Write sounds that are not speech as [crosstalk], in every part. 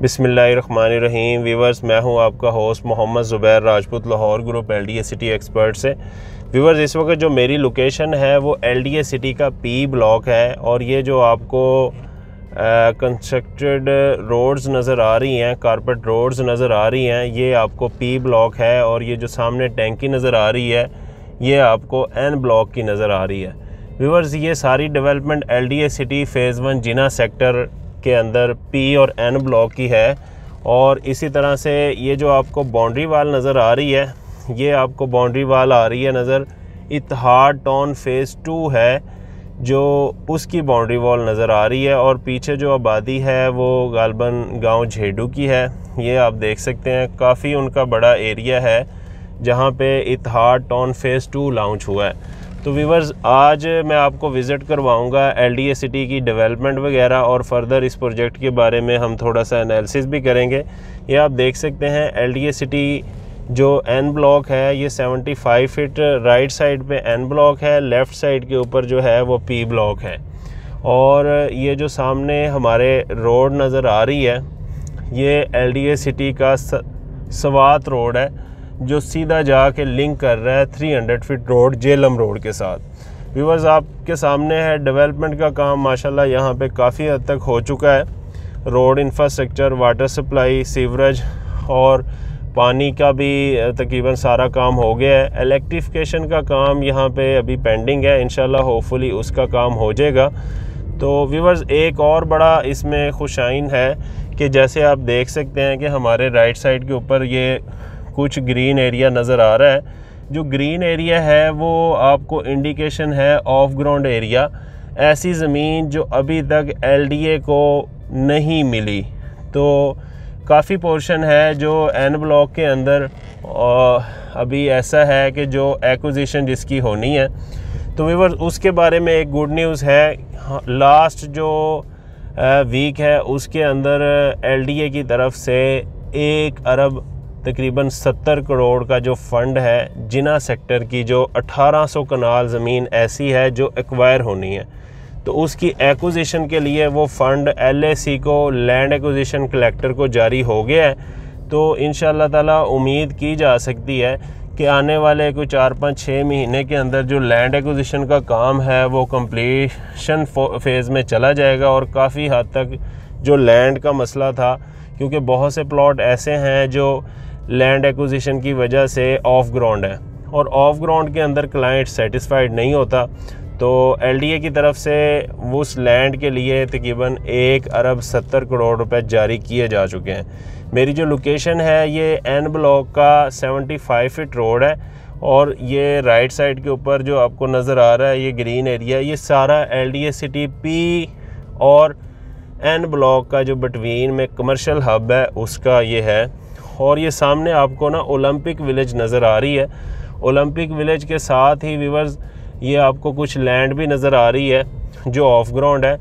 बिसमीम वीवर्स मैं हूँ आपका host Mohammad Zubair Rajput, Lahore group L D city expert से। वीवर्स इस वक्त जो मेरी लोकेशन है, वो एल डी सिटी का पी ब्लॉक है और ये जो आपको कंस्ट्रक्टेड रोड्स नज़र आ रही हैं कारपेट रोड्स नज़र आ रही हैं, ये आपको पी ब्लॉक है और ये जो सामने टैंकी नज़र आ रही है, ये आपको एन ब्लॉक की नज़र आ रही है। व्यूवर्स ये सारी development L D city phase one Jinnah sector के अंदर पी और एन ब्लॉक की है। और इसी तरह से ये जो आपको बाउंड्री वाल नज़र आ रही है, ये आपको बाउंड्री वाल आ रही है नज़र। इतहाद टाउन फ़ेज़ टू है, जो उसकी बाउंड्री वॉल नज़र आ रही है। और पीछे जो आबादी है, वो गालबन गाँव झेडू की है। ये आप देख सकते हैं, काफ़ी उनका बड़ा एरिया है, जहाँ पे Ittehad town phase two launch हुआ है। तो वीवर्स आज मैं आपको विज़िट करवाऊँगा एल सिटी की डेवलपमेंट वगैरह और फर्दर इस प्रोजेक्ट के बारे में हम थोड़ा सा एनालिसिस भी करेंगे। ये आप देख सकते हैं एलडीए सिटी जो एन ब्लॉक है, ये 75 फीट राइट साइड पे एन ब्लॉक है लेफ़्ट साइड के ऊपर जो है वो पी ब्लॉक है। और ये जो सामने हमारे रोड नज़र आ रही है, ये एलडीए सिटी का सवात रोड है। जो सीधा जा के लिंक कर रहा है 300 फीट रोड जेलम रोड के साथ। व्यूवर्स आपके सामने है डेवलपमेंट का काम माशाल्लाह यहाँ पे काफ़ी हद तक हो चुका है। Road infrastructure water supply sewerage और पानी का भी तकरीबन सारा काम हो गया है। इलेक्ट्रिफिकेशन का काम यहाँ पे अभी पेंडिंग है, इंशाल्लाह होपफुली उसका काम हो जाएगा। तो व्यूवर्स एक और बड़ा इसमें खुशाइन है कि जैसे आप देख सकते हैं कि हमारे राइट साइड के ऊपर ये कुछ ग्रीन एरिया नज़र आ रहा है। जो ग्रीन एरिया है, वो आपको इंडिकेशन है ऑफ़ ग्राउंड एरिया ऐसी ज़मीन जो अभी तक एलडीए को नहीं मिली। तो काफ़ी पोर्शन है जो एन ब्लॉक के अंदर अभी ऐसा है कि जो एक्विजिशन जिसकी होनी है। तो वीवर उसके बारे में एक गुड न्यूज़ है। लास्ट जो वीक है, उसके अंदर एलडीए की तरफ़ से एक अरब तकरीबन 70 करोड़ का जो फ़ंड है, जिना सेक्टर की जो 1800 कनाल ज़मीन ऐसी है जो एक्वायर होनी है। तो उसकी एक्विजिशन के लिए वो फ़ंड एलएसी को लैंड एक्विजिशन कलेक्टर को जारी हो गया है। तो इन ताला उम्मीद की जा सकती है कि आने वाले कोई चार पाँच छः महीने के अंदर जो लैंड एक्विजिशन का काम है, वो कम्प्लीशन फ़ेज़ में चला जाएगा और काफ़ी हद तक जो लैंड का मसला था, क्योंकि बहुत से प्लॉट ऐसे हैं जो लैंड एक्विजिशन की वजह से ऑफ़ ग्राउंड है। और ऑफ़ ग्राउंड के अंदर क्लाइंट सेटिस्फाइड नहीं होता तो एलडीए की तरफ़ से उस लैंड के लिए तकरीबन एक अरब सत्तर करोड़ रुपए जारी किए जा चुके हैं। मेरी जो लोकेशन है, ये एन ब्लॉक का 75 फिट रोड है और ये राइट साइड के ऊपर जो आपको नज़र आ रहा है, ये ग्रीन एरिया ये सारा एल डी सिटी पी और एन ब्लॉक का जो बिटवीन में कमर्शियल हब है, उसका ये है। और ये सामने आपको ना ओलंपिक विलेज नज़र आ रही है। ओलंपिक विलेज के साथ ही विवर्स ये आपको कुछ लैंड भी नज़र आ रही है, जो ऑफ़ ग्राउंड है।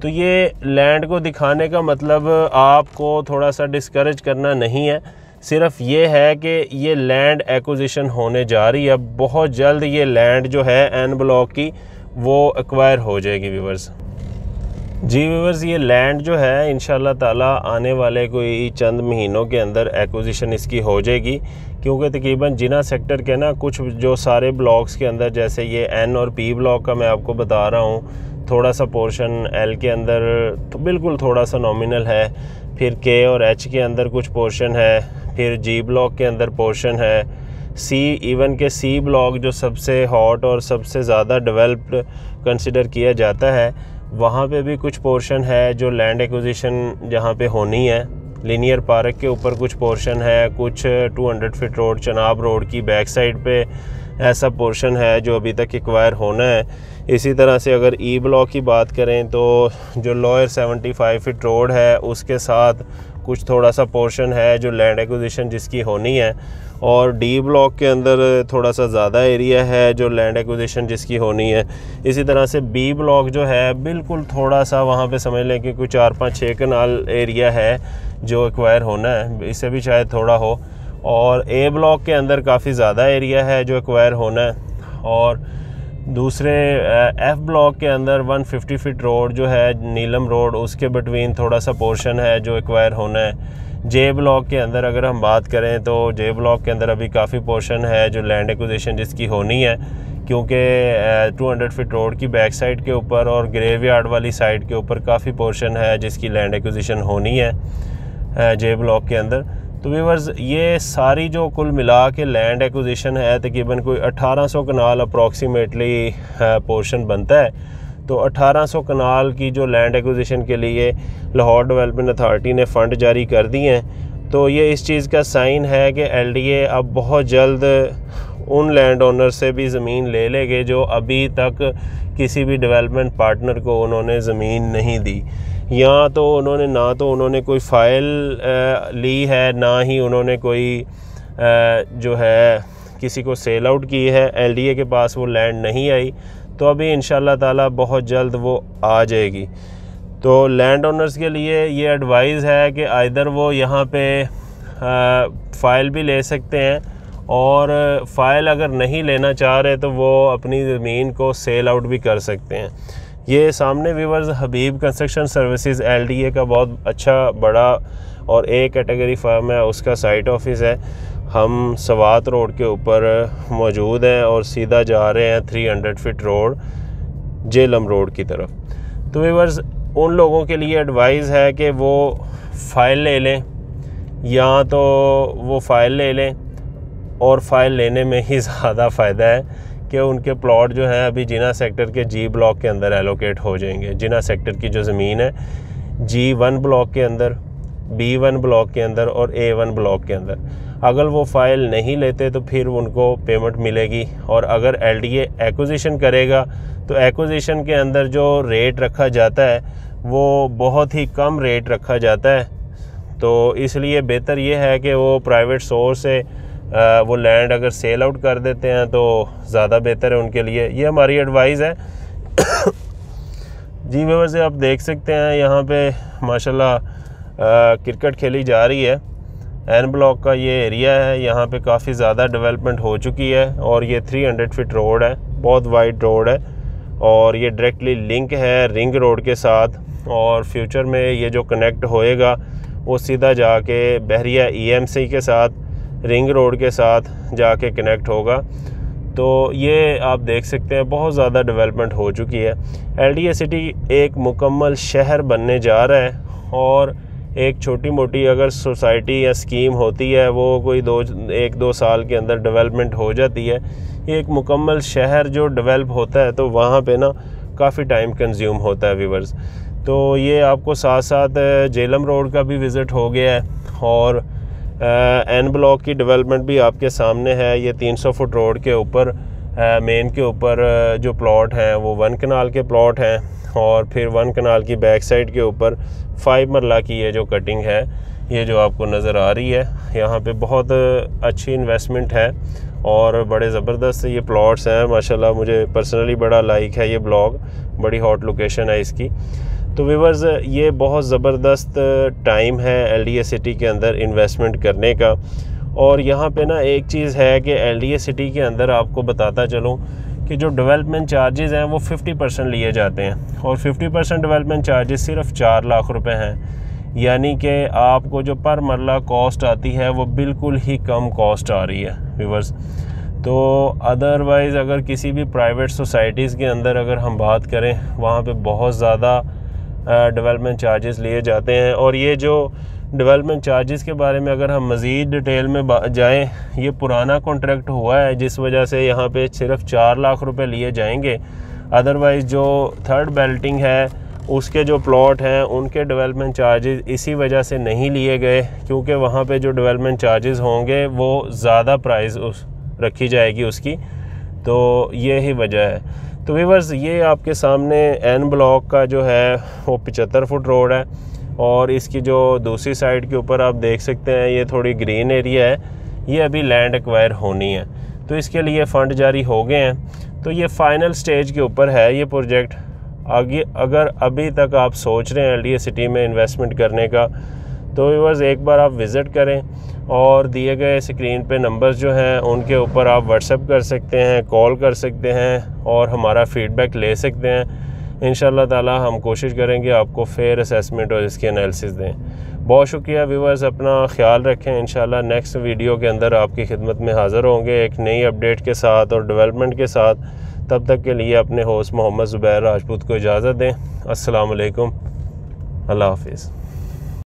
तो ये लैंड को दिखाने का मतलब आपको थोड़ा सा डिस्करेज करना नहीं है। सिर्फ़ ये है कि ये लैंड एक्विजिशन होने जा रही है। बहुत जल्द ये लैंड जो है एन ब्लॉक की, वो एक्वायर हो जाएगी व्यूवर्स। जी व्यूवर्स ये लैंड जो है इन ताला आने वाले कोई चंद महीनों के अंदर एक्विजिशन इसकी हो जाएगी। क्योंकि तकरीबन जिना सेक्टर के ना, कुछ जो सारे ब्लॉक्स के अंदर, जैसे ये एन और पी ब्लॉक का मैं आपको बता रहा हूँ थोड़ा सा पोर्शन एल के अंदर तो बिल्कुल थोड़ा सा नॉमिनल है। फिर के और एच के अंदर कुछ पोर्शन है, फिर जी ब्लॉक के अंदर पोर्शन है। सी इवन के सी ब्लॉक जो सबसे हॉट और सबसे ज़्यादा डेवलप्ड कंसिडर किया जाता है। वहाँ पे भी कुछ पोर्शन है जो लैंड एक्विजिशन जहाँ पे होनी है। लीनियर पार्क के ऊपर कुछ पोर्शन है, कुछ 200 फीट रोड चनाब रोड की बैक साइड पे ऐसा पोर्शन है जो अभी तक एक्वायर होना है। इसी तरह से अगर ई ब्लॉक की बात करें तो जो लोअर 75 फीट रोड है, उसके साथ कुछ थोड़ा सा पोर्शन है जो लैंड एक्विजिशन जिसकी होनी है। और डी ब्लॉक के अंदर थोड़ा सा ज़्यादा एरिया है जो लैंड एक्विजिशन जिसकी होनी है। इसी तरह से बी ब्लॉक जो है, बिल्कुल थोड़ा सा वहाँ पे समझ लें कि कुछ चार पाँच छः कनाल एरिया है जो एक्वायर होना है। इससे भी शायद थोड़ा हो। और ए ब्लॉक के अंदर काफ़ी ज़्यादा एरिया है जो एक्वायर होना है। और दूसरे एफ़ ब्लॉक के अंदर 150 फीट रोड जो है, नीलम रोड उसके बिटवीन थोड़ा सा पोर्शन है जो एक्वायर होना है। जे ब्लॉक के अंदर अगर हम बात करें तो जे ब्लॉक के अंदर अभी काफ़ी पोर्शन है जो लैंड एक्विजिशन जिसकी होनी है, क्योंकि 200 फीट रोड की बैक साइड के ऊपर और ग्रेव यार्ड वाली साइड के ऊपर काफ़ी पोर्शन है जिसकी लैंड एक्विजिशन होनी है जे ब्लॉक के अंदर। तो वीवर्स ये सारी जो कुल मिला के लैंड एक्विजिशन है, तकरीबन कोई 1800 कनाल अप्रॉक्सीमेटली पोर्शन बनता है। तो 1800 कनाल की जो लैंड एक्विजिशन के लिए लाहौर डेवलपमेंट अथॉरिटी ने फ़ंड जारी कर दिए हैं। तो ये इस चीज़ का साइन है कि एलडीए अब बहुत जल्द उन लैंड ओनर से भी ज़मीन ले लेंगे जो अभी तक किसी भी डेवलपमेंट पार्टनर को उन्होंने ज़मीन नहीं दी। या तो उन्होंने ना तो उन्होंने कोई फ़ाइल ली है, ना ही उन्होंने कोई जो है, किसी को सेल आउट की है, एलडीए के पास वो लैंड नहीं आई तो अभी इन ताला बहुत जल्द वो आ जाएगी। तो लैंड ओनर्स के लिए ये एडवाइस है कि आइधर वो यहाँ पे फ़ाइल भी ले सकते हैं और फ़ाइल अगर नहीं लेना चाह रहे तो वो अपनी ज़मीन को सेल आउट भी कर सकते हैं। ये सामने viewers Habib construction services LDA का बहुत अच्छा बड़ा और ए कैटेगरी फार्म है, उसका साइट ऑफ़िस है। हम सवात रोड के ऊपर मौजूद हैं और सीधा जा रहे हैं 300 फीट रोड जेलम रोड की तरफ़। तो व्यूवर्स उन लोगों के लिए एडवाइस है कि वो फ़ाइल ले लें, या तो वो फ़ाइल ले लें, और फ़ाइल लेने में ही [laughs] ज़्यादा फ़ायदा है। कि उनके प्लॉट जो हैं अभी जिना सेक्टर के जी ब्लॉक के अंदर एलोकेट हो जाएँगे। जिना सेक्टर की जो ज़मीन है, जी वन ब्लॉक के अंदर, बी वन ब्लॉक के अंदर और ए वन ब्लॉक के अंदर। अगर वो फ़ाइल नहीं लेते तो फिर उनको पेमेंट मिलेगी और अगर एल डी एक्विजिशन करेगा तो एक्विजिशन के अंदर जो रेट रखा जाता है, वो बहुत ही कम रेट रखा जाता है। तो इसलिए बेहतर ये है कि वो प्राइवेट सोर्स से वो लैंड अगर सेल आउट कर देते हैं तो ज़्यादा बेहतर है उनके लिए। ये हमारी एडवाइस है। [coughs] जी व्यवर से आप देख सकते हैं, यहाँ पे माशाल्लाह क्रिकेट खेली जा रही है। एन ब्लॉक का ये एरिया है, यहाँ पे काफ़ी ज़्यादा डेवलपमेंट हो चुकी है और ये 300 फीट रोड है, बहुत वाइड रोड है और ये डायरेक्टली लिंक है रिंग रोड के साथ और फ्यूचर में ये जो कनेक्ट होएगा, वो सीधा जाके बहरिया ईएमसी के साथ रिंग रोड के साथ जाके कनेक्ट होगा। तो ये आप देख सकते हैं, बहुत ज़्यादा डेवलपमेंट हो चुकी है। एल सिटी एक मुकम्मल शहर बनने जा रहा है और एक छोटी मोटी अगर सोसाइटी या स्कीम होती है, वो कोई दो, एक दो साल के अंदर डेवलपमेंट हो जाती है। एक मुकम्मल शहर जो डेवलप होता है तो वहाँ पे ना काफ़ी टाइम कंज्यूम होता है व्यूवर्स तो ये आपको साथ साथ जेलम रोड का भी विज़िट हो गया है और एन ब्लॉक की डेवलपमेंट भी आपके सामने है। ये 300 फुट रोड के ऊपर मेन के ऊपर जो प्लॉट हैं, वो वन कनाल के प्लॉट हैं और फिर वन कनाल की बैक साइड के ऊपर फाइव मरला की ये जो कटिंग है, ये जो आपको नज़र आ रही है, यहाँ पे बहुत अच्छी इन्वेस्टमेंट है और बड़े ज़बरदस्त ये प्लॉट्स हैं। माशाल्लाह मुझे पर्सनली बड़ा लाइक है ये ब्लॉग बड़ी हॉट लोकेशन है इसकी। तो वीवर्स ये बहुत ज़बरदस्त टाइम है एल सिटी के अंदर इन्वेस्टमेंट करने का। और यहाँ पे ना एक चीज़ है कि एलडीए सिटी के अंदर आपको बताता चलूँ कि जो डेवलपमेंट चार्जेस हैं वो 50 परसेंट लिए जाते हैं। और 50 परसेंट डेवलपमेंट चार्जेस सिर्फ़ चार लाख रुपए हैं। यानी कि आपको जो पर मरला कॉस्ट आती है वो बिल्कुल ही कम कॉस्ट आ रही है व्यूवर्स तो अदरवाइज़ अगर किसी भी प्राइवेट सोसाइटीज़ के अंदर अगर हम बात करें, वहाँ पे बहुत ज़्यादा डेवलपमेंट चार्जेस लिए जाते हैं। और ये जो डेवलपमेंट चार्जेस के बारे में अगर हम मज़ीद डिटेल में जाएँ, ये पुराना कॉन्ट्रैक्ट हुआ है, जिस वजह से यहाँ पे सिर्फ़ चार लाख रुपए लिए जाएँगे। अदरवाइज़ जो थर्ड बेल्टिंग है, उसके जो प्लॉट हैं, उनके डेवलपमेंट चार्जेस इसी वजह से नहीं लिए गए, क्योंकि वहाँ पे जो डेवलपमेंट चार्जेस होंगे, वो ज़्यादा प्राइस उस, रखी जाएगी उसकी। तो ये ही वजह है। तो वीवर्स ये आपके सामने एन ब्लॉक का जो है, वो पचहत्तर फुट रोड है और इसकी जो दूसरी साइड के ऊपर आप देख सकते हैं, ये थोड़ी ग्रीन एरिया है। ये अभी लैंड एक्वायर होनी है। तो इसके लिए फ़ंड जारी हो गए हैं। तो ये फाइनल स्टेज के ऊपर है ये प्रोजेक्ट आगे, अगर अभी तक आप सोच रहे हैं एल सिटी में इन्वेस्टमेंट करने का तो व्यूवर्स एक बार आप विज़िट करें और दिए गए स्क्रीन पे नंबर्स जो हैं, उनके ऊपर आप व्हाट्सअप कर सकते हैं कॉल कर सकते हैं और हमारा फ़ीडबैक ले सकते हैं। इन ताला हम कोशिश करेंगे आपको फेयर असेसमेंट और इसकी एनालिसिस दें। बहुत शुक्रिया व्यूवर्स अपना ख्याल रखें। इन नेक्स्ट वीडियो के अंदर आपकी खिदमत में हाज़िर होंगे एक नई अपडेट के साथ और डेवलपमेंट के साथ। तब तक के लिए अपने होस्ट मोहम्मद ज़ुबैर राजपूत को इजाज़त दें। अस्सलाम वालेकुम अल्लाह हाफिज़।